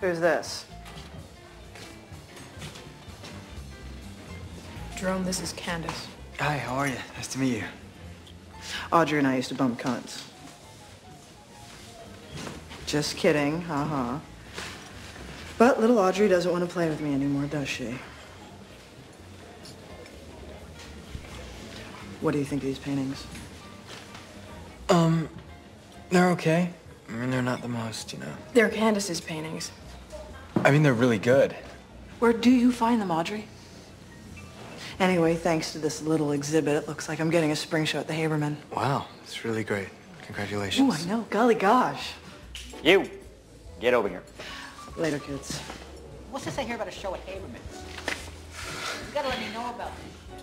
Who's this? Jerome, this is Candace. Hi, how are you? Nice to meet you. Audrey and I used to bump cunts. Just kidding, haha. But little Audrey doesn't want to play with me anymore, does she? What do you think of these paintings? Um, they're okay. I mean, they're not the most, you know. They're Candace's paintings. I mean, they're really good. Where do you find them, Audrey? Anyway, thanks to this little exhibit, it looks like I'm getting a spring show at the Haberman. Wow, it's really great. Ooh, Congratulations. I know. Golly gosh. You, get over here. Later, kids. What's this I hear about a show at Haberman? You gotta let me know about this.